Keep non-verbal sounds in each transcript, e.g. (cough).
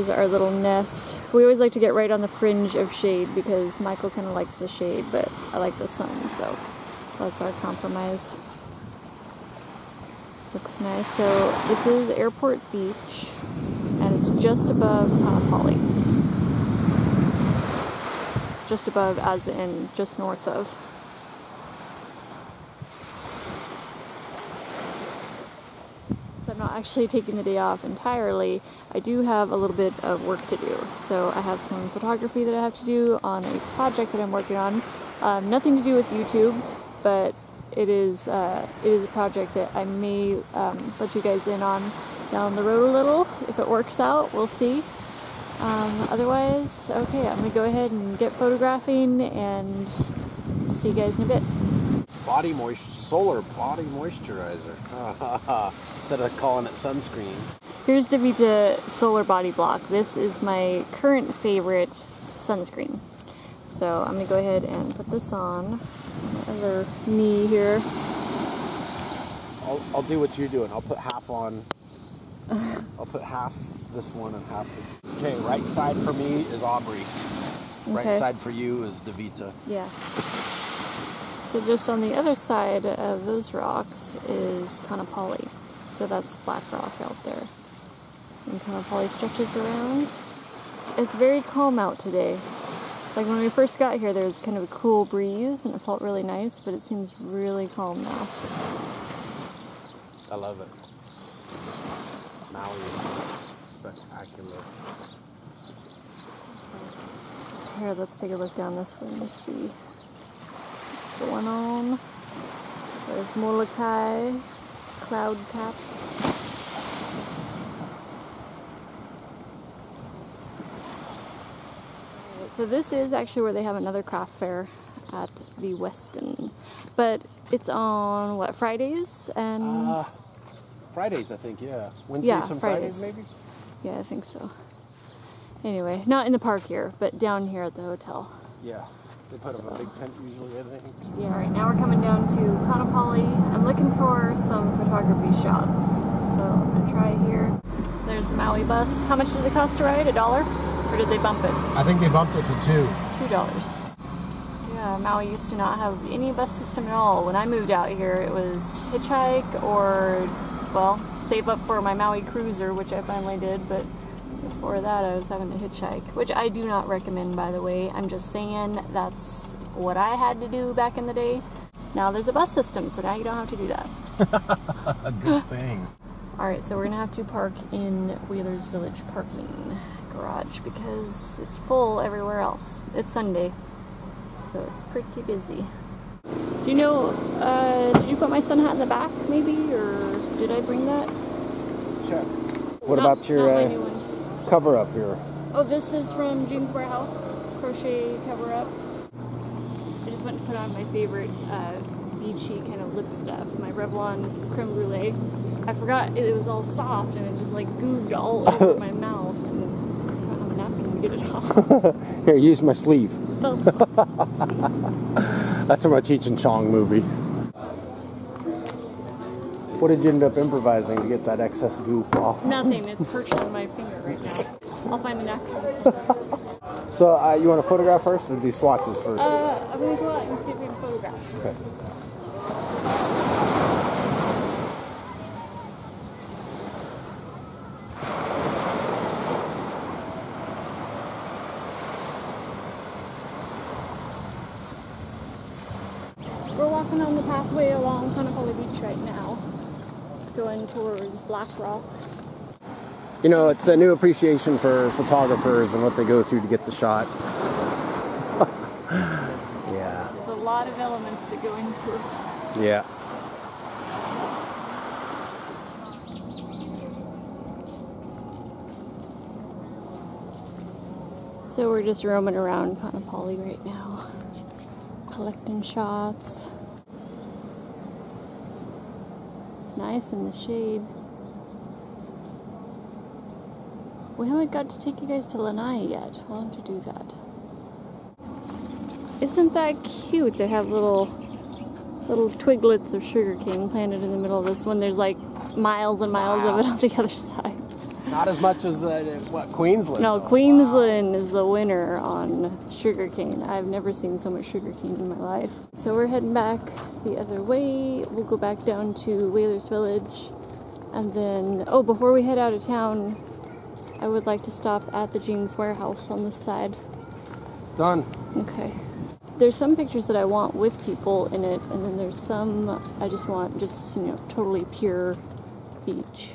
here's our little nest. We always like to get right on the fringe of shade because Michael kind of likes the shade, but I like the sun, so that's our compromise. Looks nice. So this is Airport Beach, and it's just above uh, Kaanapali. Just above, as in just north of. So I'm not actually taking the day off entirely. I do have a little bit of work to do. So I have some photography that I have to do on a project that I'm working on. Um, nothing to do with YouTube, but it is uh, it is a project that I may um, let you guys in on down the road a little. If it works out, we'll see. Um, otherwise, okay, I'm gonna go ahead and get photographing, and I'll see you guys in a bit. Body moisture, solar body moisturizer. (laughs) Instead of calling it sunscreen. Here's Devita Solar Body Block. This is my current favorite sunscreen. So I'm gonna go ahead and put this on my other knee here. I'll, I'll do what you're doing. I'll put half on. (laughs) I'll put half this one and half this. Okay, right side for me is Aubrey. Okay. Right side for you is Devita. Yeah. So just on the other side of those rocks is Kaanapali. So that's black rock out there. And Kaanapali stretches around. It's very calm out today. Like when we first got here, there was kind of a cool breeze and it felt really nice, but it seems really calm now. I love it. Maui is spectacular. Here, let's take a look down this way and see going on. There's Molokai, cloud capped. Alright, So this is actually where they have another craft fair at the Westin, but it's on what Fridays and Uh, Fridays, I think, yeah. Wednesdays Yeah, and Fridays. Fridays, maybe? yeah, I think so. Anyway, not in the park here, but down here at the hotel. Yeah. They put up a big tent usually, I think. Yeah, right now we're coming down to Kaanapali. I'm looking for some photography shots, so I'm gonna try here. There's the Maui bus. How much does it cost to ride? A dollar? Or did they bump it? I think they bumped it to two. Two dollars. Yeah, Maui used to not have any bus system at all. When I moved out here, it was hitchhike or, well, save up for my Maui cruiser, which I finally did, but before that I was having to hitchhike, which I do not recommend, by the way. I'm just saying that's what I had to do back in the day. Now there's a bus system, so now you don't have to do that. A (laughs) good (laughs) thing. All right, so we're gonna have to park in Whalers Village parking garage because it's full everywhere else. It's Sunday, so it's pretty busy. Do you know? Uh, did you put my sun hat in the back, maybe, or did I bring that? Check. What Not- about your cover up here? Oh, this is from Jeans Warehouse crochet cover up. I just went to put on my favorite uh, beachy kind of lip stuff, my Revlon creme brulee. I forgot it was all soft and it just like gooed all over (laughs) my mouth and I don't have to get it off. (laughs) Here, use my sleeve. Oh, (laughs) That's from a Cheech and Chong movie. What did you end up improvising to get that excess goop off? nothing. It's perched on my finger right now. I'll find the napkin. (laughs) So, uh, you want to photograph first or do swatches first? Uh, I'm gonna go out and see if we can photograph. Okay. We're walking on the pathway along Kaanapali Beach right now, going towards Black Rock. You know, it's a new appreciation for photographers and what they go through to get the shot. (laughs) yeah. There's a lot of elements that go into it. Yeah. So we're just roaming around Kaanapali right now, collecting shots. Nice in the shade. We haven't got to take you guys to Lanai yet. We'll have to do that. Isn't that cute? They have little little twiglets of sugarcane planted in the middle of this one. There's like miles and miles of it on the other (laughs) side. Not as much as uh, what Queensland. No, though. Queensland is the winner on sugarcane. I've never seen so much sugarcane in my life. So we're heading back the other way. We'll go back down to Whalers Village. And then, oh, before we head out of town, I would like to stop at the Jeans Warehouse on this side. Done. Okay. There's some pictures that I want with people in it, and then there's some I just want just, you know, totally pure beach.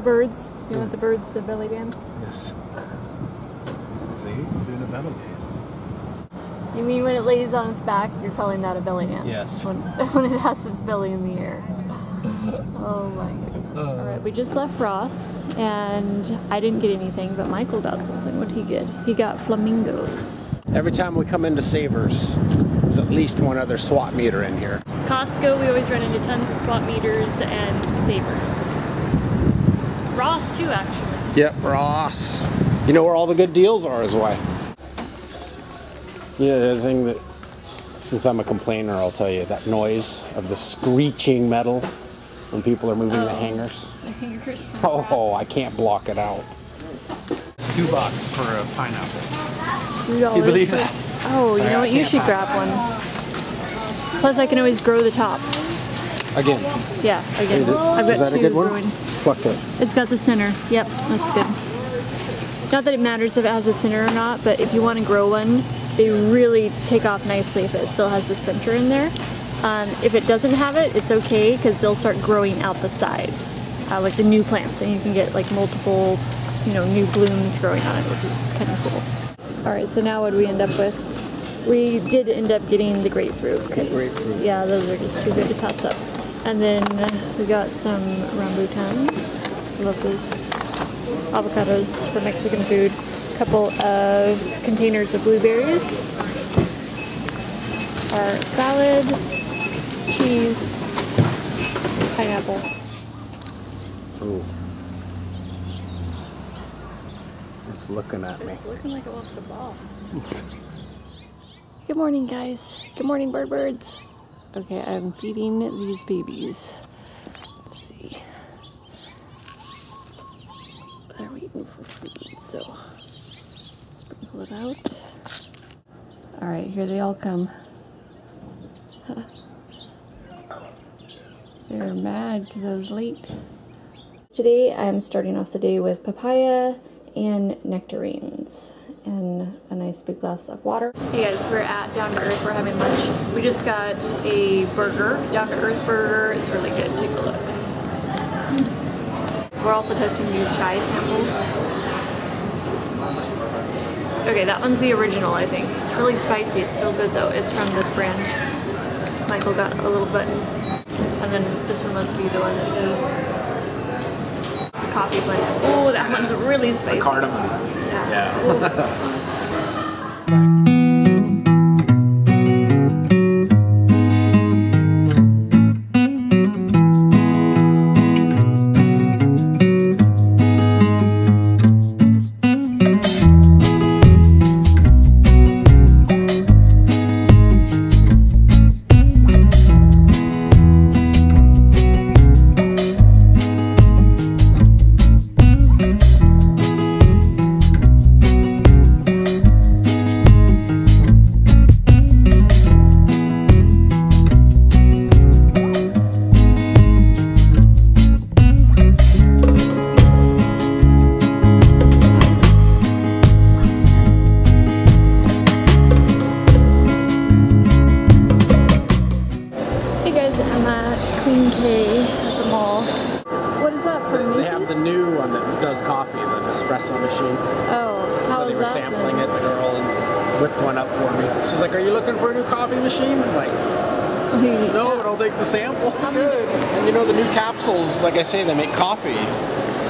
The birds. You want the birds to belly dance? Yes. (laughs) See, it's doing a belly dance. You mean when it lays on its back, you're calling that a belly dance? Yes. When, (laughs) when it has its belly in the air. (laughs) Oh my goodness. All right, we just left Ross, and I didn't get anything, but Michael got something. What did he get? He got flamingos. Every time we come into Savers, there's at least one other swap meter in here. Costco, we always run into tons of swap meters and savers. Ross too, actually. Yep, Ross. You know where all the good deals are, is why. Yeah, the other thing that, since I'm a complainer, I'll tell you that noise of the screeching metal when people are moving the Oh. hangers. (laughs) Oh, I can't block it out. Two bucks for a pineapple. Two dollars. You believe that? Oh, you I- know what? You should pass grab one. Plus, I can always grow the top. Again, Yeah, again. I've got is that two a good one? growing. Fuck it. It's got the center. Yep, that's good. Not that it matters if it has a center or not, but if you want to grow one, they really take off nicely if it still has the center in there. Um, if it doesn't have it, it's okay because they'll start growing out the sides, uh, like the new plants, and you can get like multiple, you know, new blooms growing on it, which is kind of cool. All right, so now what do we end up with? We did end up getting the grapefruit because yeah, those are just too good to pass up. And then uh, we got some rambutans. I love those avocados for Mexican food. A couple of containers of blueberries. Our salad, cheese, pineapple. Ooh. It's looking at me. It's looking like it wants to box. (laughs) Good morning, guys. Good morning, bird birds. Okay, I'm feeding these babies. Let's see. They're waiting for food, so sprinkle it out. All right, here they all come. (laughs) They're mad because I was late. Today I'm starting off the day with papaya and nectarines and nice big glass of water. Hey guys, we're at Down to Earth. We're having lunch. We just got a burger, Down to Earth burger. It's really good. Take a look. We're also testing these chai samples. Okay, that one's the original, I think. It's really spicy. It's so good though. It's from this brand. Michael got a little button. And then this one must be the one that he it's a coffee blend. Oh, that one's really spicy. Cardamom. Yeah. Yeah. (laughs) back. Hey guys, I'm at Queen K at the mall. What is up? from They have the new one that does coffee, the espresso machine. Oh, how so they is were that sampling then? it. The girl and whipped one up for me. She's like, "Are you looking for a new coffee machine?" I'm like, "No, but I'll take the sample." Good. And you know the new capsules, like I say, they make coffee,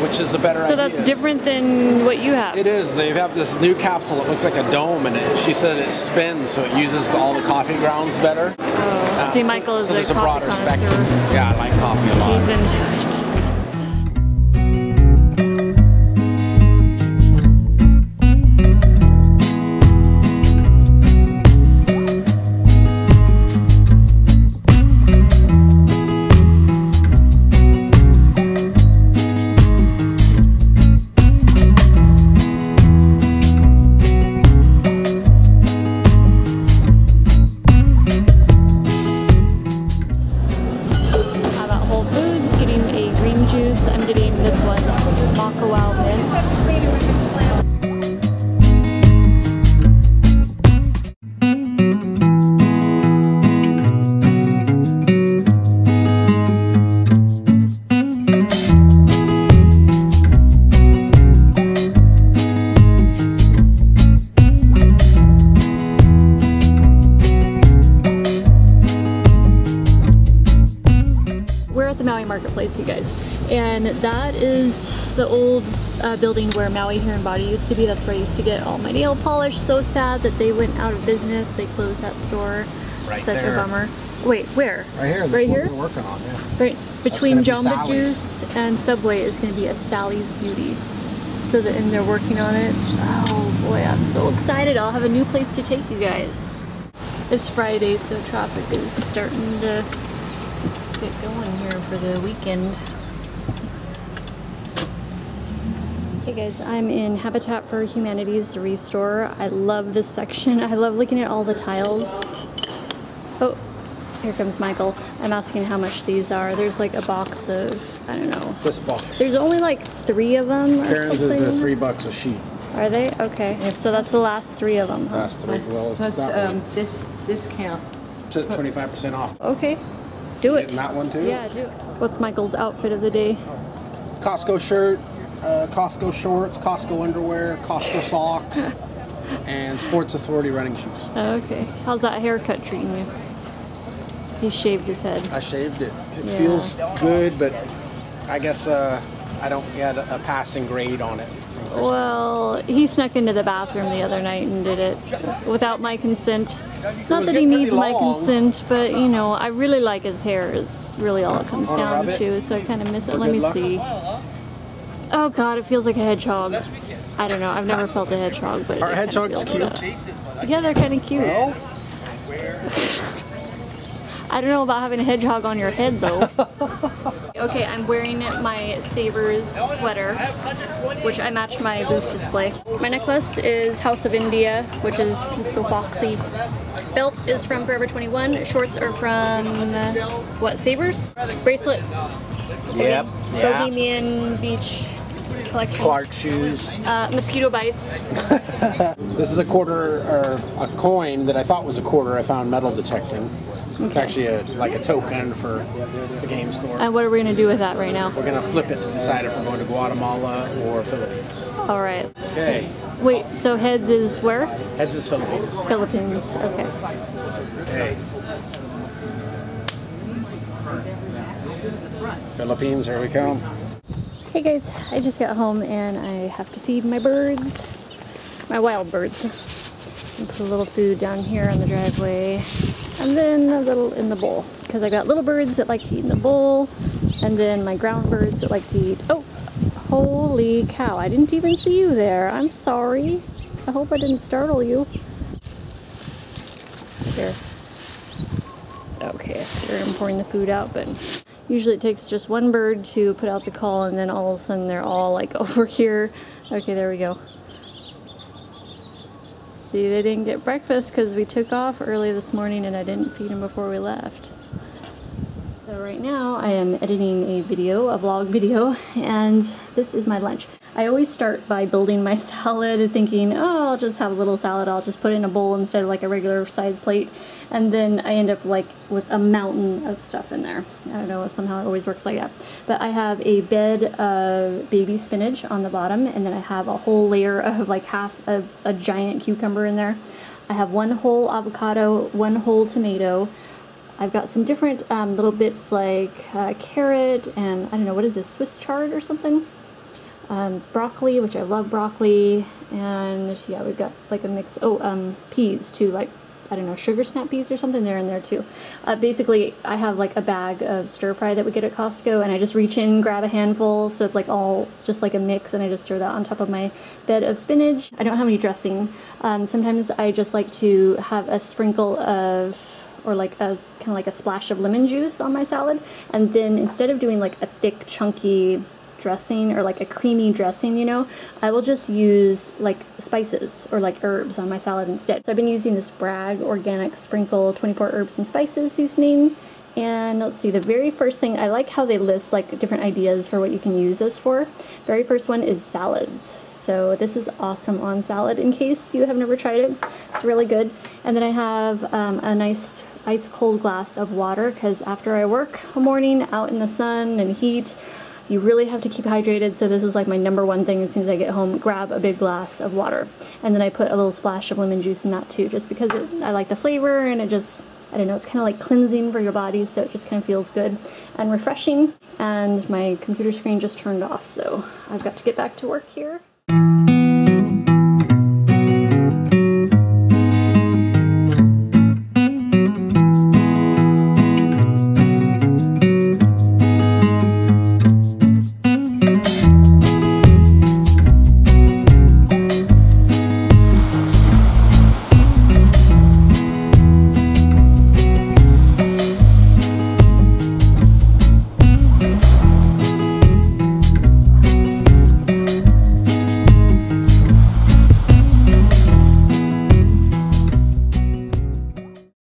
which is a better So idea. that's different than what you have. It is. They have this new capsule that looks like a dome, and it, she said it spins, so it uses all the coffee grounds better. Oh, see, so- Michael is so a there's a broader spectrum. Yeah, I like coffee a lot. He's building where Maui Hair and Body used to be. That's where I used to get all my nail polish. So sad that they went out of business. They closed that store. Right Such there. a bummer. Wait, where? Right here. Right here? We're working on. Yeah. Right between gonna be Jamba Juice and Subway is going to be a Sally's Beauty. So that, and they're working on it. Oh boy, I'm so excited. I'll have a new place to take you guys. It's Friday, so traffic is starting to get going here for the weekend. Hey guys, I'm in Habitat for Humanities, the Restore. I love this section. I love looking at all the tiles. Oh, here comes Michael. I'm asking how much these are. There's like a box of, I don't know. This box. There's only like three of them or Karen's is the three bucks a sheet. Are they? Okay. So that's the last three of them. Huh? Last three. Plus, Well, it's plus that um, one. this discount. Twenty-five percent off. Okay. Do it. Getting that one too. Yeah, do it. What's Michael's outfit of the day? Costco shirt, uh, Costco shorts, Costco underwear, Costco socks, (laughs) and Sports Authority running shoes. Okay. How's that haircut treating you? He shaved his head. I shaved it. It Yeah. feels good, but I guess uh, I don't get a, a passing grade on it. Well, he snuck into the bathroom the other night and did it without my consent. Not that he needs my consent, but you know, I really like his hair. Is really all it comes down to. So I kind of miss it. Let me luck? see. Oh God, it feels like a hedgehog. I don't know. I've never felt a hedgehog, but Are it kinda hedgehogs feels cute? that. Yeah, they're kind of cute. (laughs) I don't know about having a hedgehog on your head though. (laughs) okay, I'm wearing my Savers sweater, which I match my booth display. My necklace is House of India, which is pink so foxy. Belt is from Forever 21. Shorts are from uh, what? Savers. Bracelet. Yep. Bohemian Beach collection. Clark shoes. Uh, mosquito bites. (laughs) This is a quarter or a coin that I thought was a quarter. I found metal detecting. It's actually a, like a token for the game store. And what are we gonna do with that right now? We're gonna flip it to decide if we're going to Guatemala or Philippines. All right. Okay. Wait. So heads is where? Heads is Philippines. Philippines. Okay. Okay. Philippines, here we come. Hey guys, I just got home and I have to feed my birds, my wild birds. And put a little food down here on the driveway, and then a little in the bowl because I got little birds that like to eat in the bowl, and then my ground birds that like to eat. Oh, holy cow! I didn't even see you there. I'm sorry. I hope I didn't startle you. Here. Okay, I am pouring the food out, but usually it takes just one bird to put out the call, and then all of a sudden they're all like (laughs) over here. Okay, there we go. See, they didn't get breakfast because we took off early this morning and I didn't feed them before we left. So right now I am editing a video, a vlog video, (laughs) and this is my lunch. I always start by building my (laughs) salad thinking, oh, I'll just have a little salad, I'll just put it in a bowl instead of like a regular size plate. And then I end up like with a mountain of stuff in there. I don't know, somehow it always works like that. But I have a bed of baby spinach on the bottom and then I have a whole layer (laughs) of like half of a giant cucumber in there. I have one whole avocado, one whole tomato, I've got some different um, little bits like uh, carrot and I don't know, what is this, Swiss chard or something? Um, broccoli, which I love broccoli, and yeah, we've got like a mix, oh, um, peas too, like, I don't know, sugar snap peas or something, they're in there too. Uh, basically, I have like a bag of stir fry that we get at Costco, and I just reach in, grab a handful, so it's like all just like a mix, and I just throw that on top of my bed of spinach. I don't have any dressing. Um, sometimes I just like to have a sprinkle of or like a kind of like a splash of lemon juice on my salad. And then instead of doing like a thick, chunky dressing or like a creamy dressing, you know, I will just use like spices or like herbs on my salad instead. So I've been using this Bragg Organic Sprinkle 24 Herbs and Spices seasoning. And let's see, the very first thing, I like how they list like different ideas for what you can use this for. Very first one is salads. So this is awesome on salad in case you have never tried it. It's really good. And then I have um, a nice ice cold glass of water because after I work a morning out in the sun and heat, you really have to keep hydrated. So this is like my number one thing as soon as I get home, grab a big glass of water. And then I put a little splash of lemon juice in that too, just because it, I like the flavor and it just, I don't know, it's kind of like cleansing for your body, so it just kind of feels good and refreshing. And my computer screen just turned off, so I've got to get back to work here.